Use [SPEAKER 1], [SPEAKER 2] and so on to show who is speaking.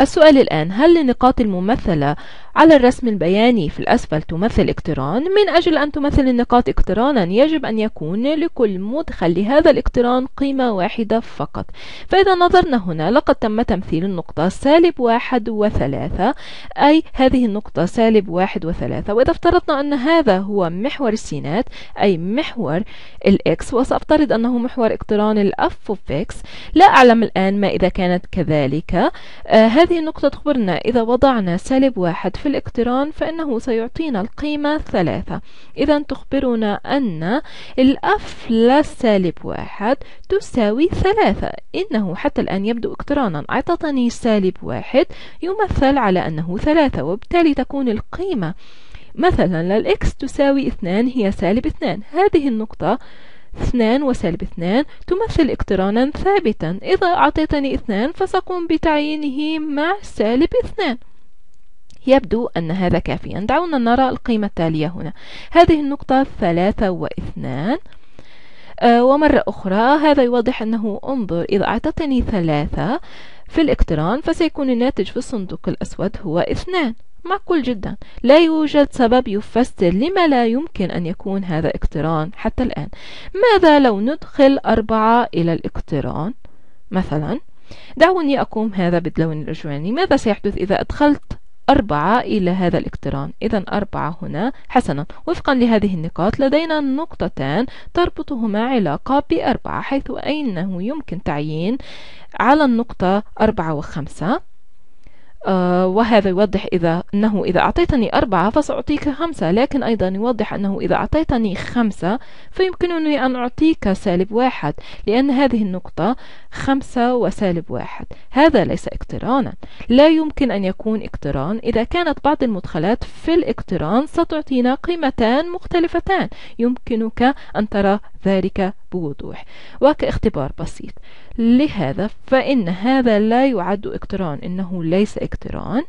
[SPEAKER 1] السؤال الآن هل النقاط الممثلة على الرسم البياني في الأسفل تمثل اقتران؟ من أجل أن تمثل النقاط اقترانا يجب أن يكون لكل مدخل لهذا الاقتران قيمة واحدة فقط فإذا نظرنا هنا لقد تم تمثيل النقطة سالب واحد وثلاثة أي هذه النقطة سالب واحد وثلاثة وإذا افترضنا أن هذا هو محور السينات أي محور ال x وسأفترض أنه محور اقتران ال f of x لا أعلم الآن ما إذا كانت كذلك آه هذه النقطة تخبرنا إذا وضعنا سالب واحد في الاقتران فإنه سيعطينا القيمة ثلاثة. إذا تخبرنا أن ال f ل سالب واحد تساوي ثلاثة. إنه حتى الآن يبدو اقترانا أعطتني سالب واحد يمثل على أنه ثلاثة وبالتالي تكون القيمة مثلا لل x تساوي اثنان هي سالب اثنان. هذه النقطة اثنان وسالب اثنان تمثل اقترانا ثابتا. إذا أعطيتني اثنان فسأقوم بتعيينه مع سالب اثنان. يبدو أن هذا كافيا. دعونا نرى القيمة التالية هنا. هذه النقطة ثلاثة واثنان. آه ومرة أخرى هذا يوضح أنه انظر إذا أعطتني ثلاثة في الاقتران فسيكون الناتج في الصندوق الأسود هو اثنان. معقول جدا. لا يوجد سبب يفسر لما لا يمكن أن يكون هذا اقتران حتى الآن. ماذا لو ندخل أربعة إلى الاقتران؟ مثلا دعوني أقوم هذا باللون الأجواني. ماذا سيحدث إذا أدخلت أربعة إلى هذا الاقتران؟ إذا أربعة هنا حسنا. وفقا لهذه النقاط لدينا نقطتان تربطهما علاقة بأربعة حيث أنه يمكن تعيين على النقطة أربعة وخمسة. آه وهذا يوضح إذا أنه إذا أعطيتني أربعة فسأعطيك خمسة لكن أيضا يوضح أنه إذا أعطيتني خمسة فيمكنني أن أعطيك سالب واحد لأن هذه النقطة خمسة وسالب واحد. هذا ليس اقترانا. لا يمكن أن يكون اقتران. إذا كانت بعض المدخلات في الاقتران ستعطينا قيمتان مختلفتان. يمكنك أن ترى ذلك بوضوح. وكاختبار بسيط. لهذا فإن هذا لا يعد اقتران. إنه ليس اقتران.